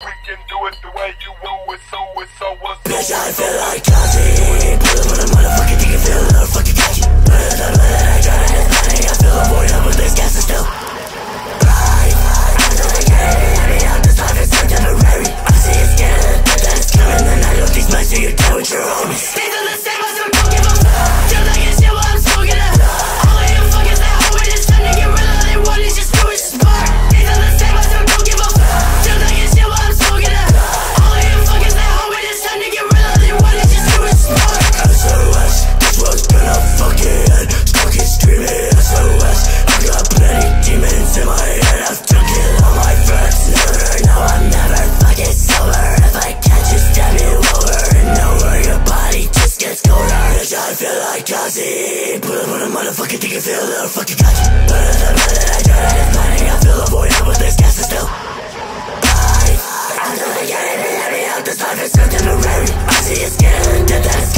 we can do it the way you want it so Bitch, I feel like like Ozzy Put up on a motherfucking thing and feel a little fucking touch Better than better than I got it, it's funny I feel a void out with this gas is still Life, I feel like getting it, let me out, this life is so temporary I see it's getting dead, that is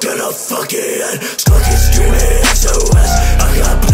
gonna fuck it. End Stuck is screaming SOS I got